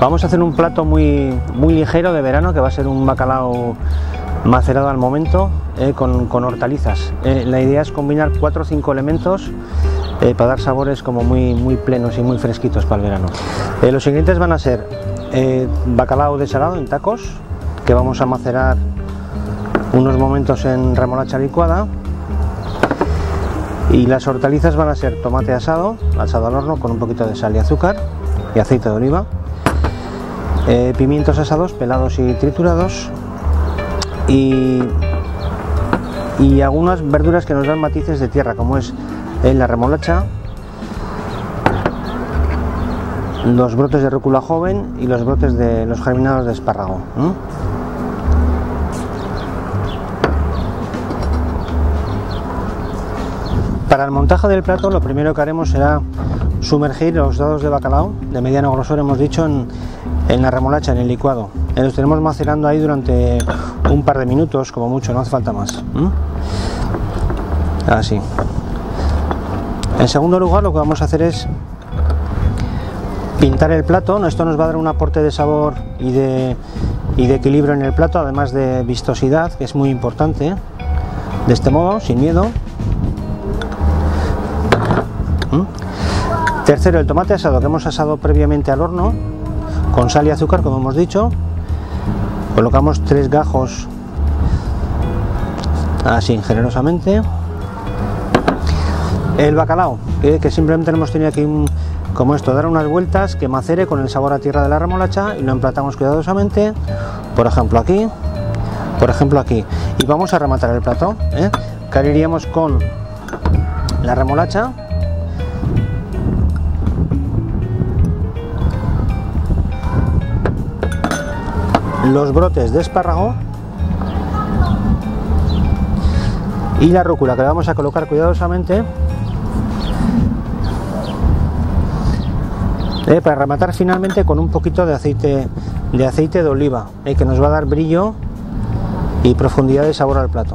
Vamos a hacer un plato muy, muy ligero de verano que va a ser un bacalao macerado al momento eh, con, hortalizas. Eh, la idea es combinar cuatro o cinco elementos eh, para dar sabores como muy, muy plenos y muy fresquitos para el verano. los ingredientes van a ser bacalao desalado en tacos que vamos a macerar unos momentos en remolacha licuada y las hortalizas van a ser tomate asado, asado al horno con un poquito de sal y azúcar y aceite de oliva eh, pimientos asados pelados y triturados. Y, algunas verduras que nos dan matices de tierra como es eh, la remolacha los brotes de rúcula joven y los brotes de los germinados de espárrago Para el montaje del plato lo primero que haremos será sumergir los dados de bacalao de mediano grosor, hemos dicho, en, en la remolacha, en el licuado. Eh, los tenemos macerando ahí durante un par de minutos, como mucho, no hace falta más. Así. En segundo lugar, lo que vamos a hacer es pintar el plato. Esto nos va a dar un aporte de sabor y de, y de equilibrio en el plato, además de vistosidad, que es muy importante. De este modo, sin miedo. Tercero, el tomate asado que hemos asado previamente al horno con sal y azúcar, como hemos dicho. Colocamos tres gajos así generosamente. El bacalao, que, simplemente hemos tenido aquí como esto, dar unas vueltas que macere con el sabor a tierra de la remolacha y lo emplatamos cuidadosamente, por ejemplo aquí, por ejemplo aquí. Y vamos a rematar el plato, ¿eh? con la remolacha los brotes de espárrago y la rúcula que la vamos a colocar cuidadosamente eh, para rematar finalmente con un poquito de aceite de aceite de oliva eh, que nos va a dar brillo y profundidad de sabor al plato